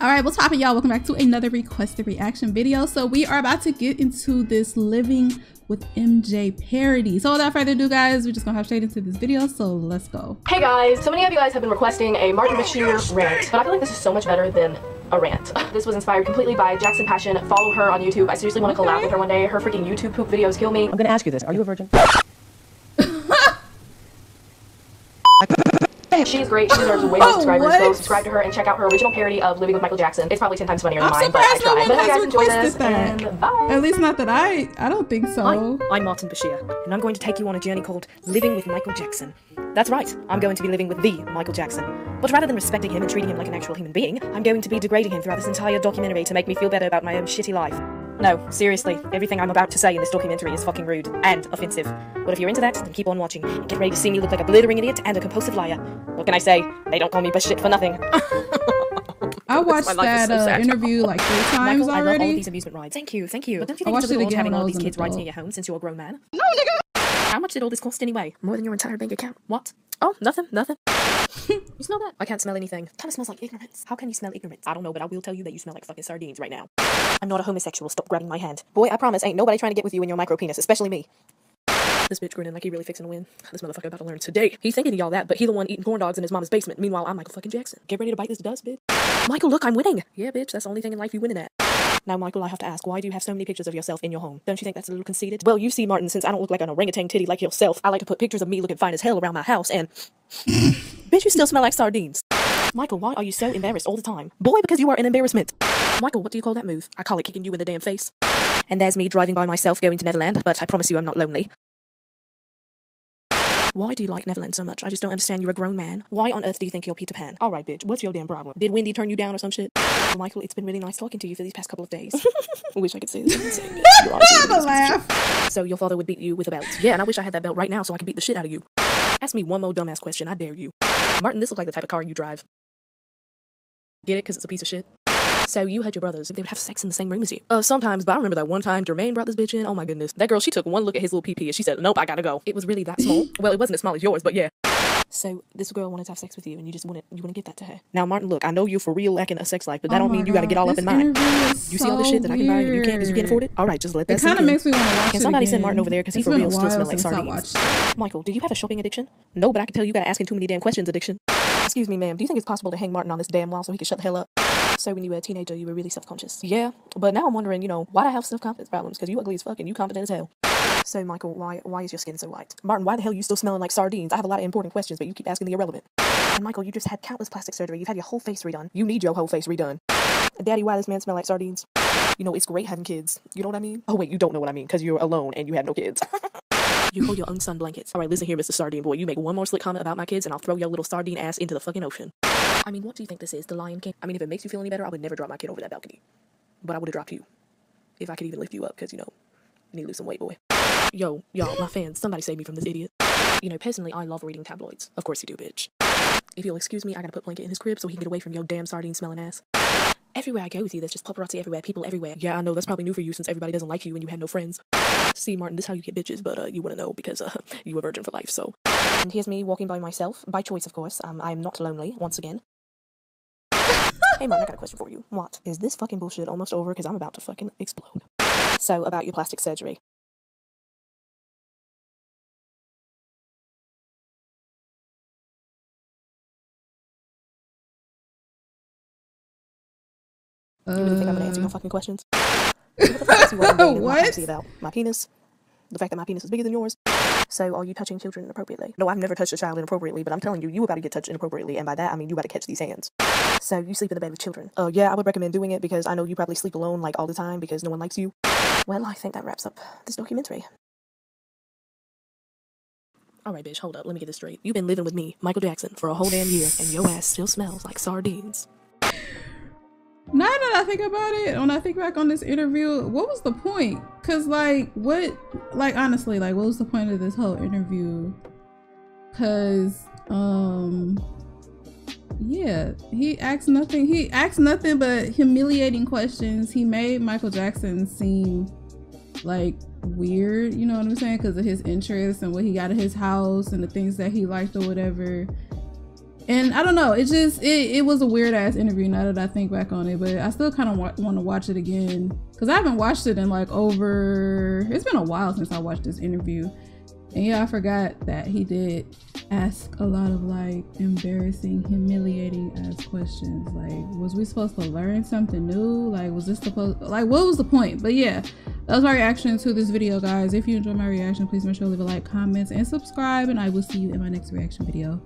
All right, what's poppin', y'all? Welcome back to another requested reaction video. So we are about to get into this living with MJ parody. So without further ado, guys, we're just gonna hop straight into this video. So let's go. Hey guys, so many of you guys have been requesting a Martin Bashir rant, but I feel like this is so much better than a rant. This was inspired completely by Jackson Passion. Follow her on YouTube. I seriously want to collab with her one day. Her freaking YouTube poop videos kill me. I'm gonna ask you this. Are you a virgin? She is great. She deserves way more Oh, subscribers. what? Go subscribe to her and check out her original parody of Living with Michael Jackson. It's probably 10 times funnier than I'm mine, but I surprised no tried. one But if you has guys enjoy this, that. and bye. At least not that I I don't think Hi, so. I'm Martin Bashir, and I'm going to take you on a journey called Living with Michael Jackson. That's right, I'm going to be living with the Michael Jackson. But rather than respecting him and treating him like an actual human being, I'm going to be degrading him throughout this entire documentary to make me feel better about my own shitty life. No, seriously, everything I'm about to say in this documentary is fucking rude and offensive. But if you're into that, then keep on watching and get ready to see me look like a blithering idiot and a compulsive liar. What can I say? They don't call me Bashit for nothing. I watched my life that is so uh, interview like three times Michael, I love all of already. these amusement rides. Thank you, thank you. But don't you think it's watched a little odd having all these an kids right near your home since you're a grown man? No, nigga! How much did all this cost anyway? More than your entire bank account. What? Oh, nothing, nothing. you smell that? I can't smell anything. Kind of smells like ignorance. How can you smell ignorance? I don't know, but I will tell you that you smell like fucking sardines right now. I'm not a homosexual. Stop grabbing my hand. Boy, I promise, ain't nobody trying to get with you in your micro penis, especially me. This bitch grinning like he really fixing to win. This motherfucker about to learn today. He's thinking y'all that, but he the one eating corn dogs in his mama's basement. Meanwhile, I'm Michael fucking Jackson. Get ready to bite this dust, bitch. Michael, look, I'm winning. Yeah, bitch, that's the only thing in life you winning at. Now, Michael, I have to ask, why do you have so many pictures of yourself in your home? Don't you think that's a little conceited? Well, you see, Martin, since I don't look like an orangutan titty like yourself, I like to put pictures of me looking fine as hell around my house, and bitch, you still smell like sardines. Michael, why are you so embarrassed all the time? Boy, because you are an embarrassment. Michael, what do you call that move? I call it kicking you in the damn face. And there's me driving by myself going to Neverland, but I promise you I'm not lonely. Why do you like Neverland so much? I just don't understand. You're a grown man. Why on earth do you think you're Peter Pan? All right, bitch. What's your damn problem? Did Wendy turn you down or some shit? Well, Michael, it's been really nice talking to you for these past couple of days. I wish I could say this. without saying it. You're honestly The really nice. laugh. So your father would beat you with a belt. Yeah, and I wish I had that belt right now so I could beat the shit out of you. Ask me one more dumbass question. I dare you. Martin, this looks like the type of car you drive. Get it? Because it's a piece of shit. So you had your brothers. They would have sex in the same room as you. Uh, sometimes, but I remember that one time Jermaine brought this bitch in. Oh my goodness. That girl, she took one look at his little PP and she said, nope, I gotta go. It was really that small. well, it wasn't as small as yours, but yeah. So this girl wanted to have sex with you and you just wouldn't, you wouldn't get that to her. Now, Martin, look, I know you're for real lacking a sex life, but that Oh don't mean you gotta get God, all up in mine. You see all this so shit that I can buy and you can't because you can't afford it? All right, just let that It kind of makes me want to watch Can somebody again. send Martin over there 'cause he for real still while smell like sardines. Michael, do you have a shopping addiction? No, but I can tell you got asking too many damn questions addiction. Excuse me, ma'am. Do you think it's possible to hang Martin on this damn wall so he can shut the hell up? So when you were a teenager, you were really self-conscious. Yeah, but now I'm wondering, you know, why do I have self-confidence problems? Because you ugly as fuck and you confident as hell. So Michael, why why is your skin so white? Martin, why the hell are you still smelling like sardines? I have a lot of important questions, but you keep asking the irrelevant. And Michael, you just had countless plastic surgery. You've had your whole face redone. You need your whole face redone. Daddy, why does man smell like sardines? You know, it's great having kids. You know what I mean? Oh wait, you don't know what I mean because you're alone and you have no kids. You call your own son blankets. All right, listen here, Mr. Sardine Boy. You make one more slick comment about my kids, and I'll throw your little sardine ass into the fucking ocean. I mean, what do you think this is? The Lion King? I mean, if it makes you feel any better, I would never drop my kid over that balcony. But I would have dropped you. If I could even lift you up, because, you know, you need to lose some weight, boy. Yo, y'all, my fans, somebody save me from this idiot. You know, personally, I love reading tabloids. Of course you do, bitch. If you'll excuse me, I gotta put Blanket in his crib so he can get away from your damn sardine smelling ass. Everywhere I go with you, there's just paparazzi everywhere, people everywhere. Yeah, I know that's probably new for you since everybody doesn't like you and you have no friends. See, Martin, this is how you get bitches, but uh, you wouldn't know because uh, you a virgin for life. So, and here's me walking by myself, by choice, of course. Um, I am not lonely once again. hey, Martin, I got a question for you. What is this fucking bullshit almost over? Because I'm about to fucking explode. So, about your plastic surgery. You really think I'm gonna answer your fucking questions? What the fuck is you wanting to know in my What? about? My penis? The fact that my penis is bigger than yours? So are you touching children inappropriately? No, I've never touched a child inappropriately, but I'm telling you, you about to get touched inappropriately, and by that I mean you about to catch these hands. So you sleep in the bed with children? Uh, yeah, I would recommend doing it because I know you probably sleep alone like all the time because no one likes you. Well, I think that wraps up this documentary. All right, bitch, hold up. Let me get this straight. You've been living with me, Michael Jackson, for a whole damn year, and your ass still smells like sardines. Now that I think about it, when I think back on this interview, what was the point? Cause like, what, like honestly, like, what was the point of this whole interview? Cause, um, yeah, he asked nothing. He asked nothing but humiliating questions. He made Michael Jackson seem like weird, you know what I'm saying? Because of his interests and what he got at his house and the things that he liked or whatever. And I don't know. It just it, it was a weird ass interview. Now that I think back on it, but I still kind of wa- want to watch it again because I haven't watched it in like over. It's been a while since I watched this interview, and yeah, I forgot that he did ask a lot of like embarrassing, humiliating ass questions. Like, was we supposed to learn something new? Like, was this supposed like what was the point? But yeah, that was my reaction to this video, guys. If you enjoyed my reaction, please make sure to leave a like, comments, and subscribe, and I will see you in my next reaction video.